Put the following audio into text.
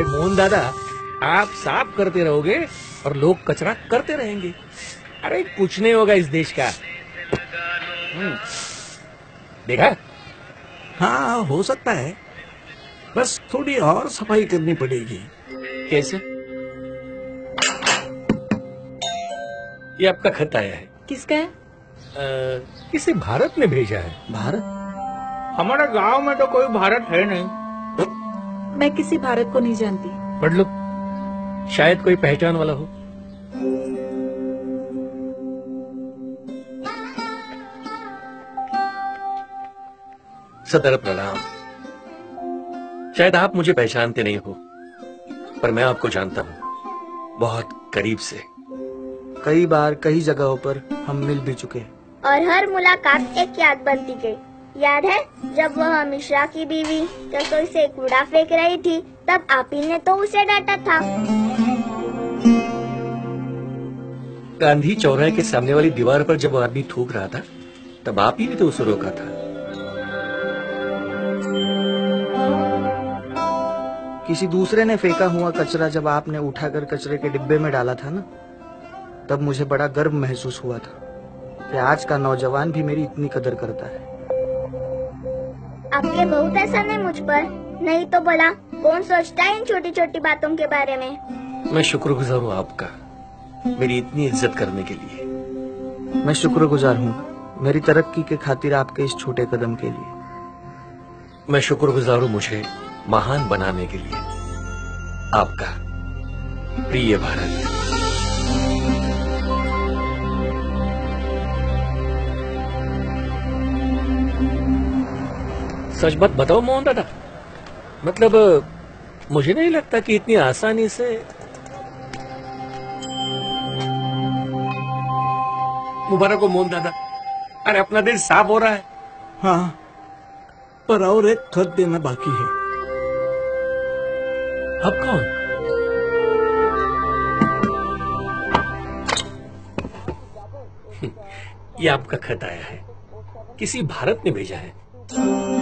अरे मोहन दादा आप साफ़ करते रहोगे और लोग कचरा करते रहेंगे। अरे कुछ नहीं होगा इस देश का। हम्म। देखा? हाँ हो सकता है। बस थोड़ी और सफ़ाई करनी पड़ेगी। कैसे? ये आपका खत आया है। किसका है? अ, किसी भारत ने भेजा है। भारत? हमारे गाँव में तो कोई भारत है नहीं। मैं किसी भारत को नहीं जानती। पढ़ लो शायद कोई पहचान वाला हो। सदर प्रणाम शायद आप मुझे पहचानते नहीं हो पर मैं आपको जानता हूँ। बहुत करीब से। कई बार कई जगहों पर हम मिल भी चुके हैं। और हर मुलाकात एक याद बनती गई। याद है, जब वह मिश्रा की बीवी रसोई से कूड़ा फेंक रही थी, तब आप ही ने तो उसे डांटा था। गांधी चौराहे के सामने वाली दीवार पर जब आदमी थूक रहा था, तब आप ही ने तो उसे रोका था। किसी दूसरे ने फेंका हुआ कचरा जब आपने उठाकर कचरे के डिब्बे में डाला था ना, तब मुझे बड़ा गर्व महसूस हुआ था कि आज का नौजवान भी मेरी इतनी कदर करता है। आपके बहुत ऐसा नहीं मुझ पर। नहीं तो बोला, कौन सोचता है इन छोटी छोटी बातों के बारे में? मैं शुक्रगुजार हूँ आपका, मेरी इतनी इज़्ज़त करने के लिए। मैं शुक्रगुजार हूँ मेरी तरक्की के खातिर आपके इस छोटे कदम के लिए। मैं शुक्रगुजार हूँ मुझे महान बनाने के लिए। आपका प्रिय भारत। सच बात बताओ मोहन दादा। मतलब मुझे नहीं लगता कि इतनी आसानी से मुबारक हो मोहन दादा। अरे अपना दिल साफ़ हो रहा है। हाँ पर और एक खत देना बाकी है। अब कौन? ये आपका खत आया है। किसी भारत ने भेजा है।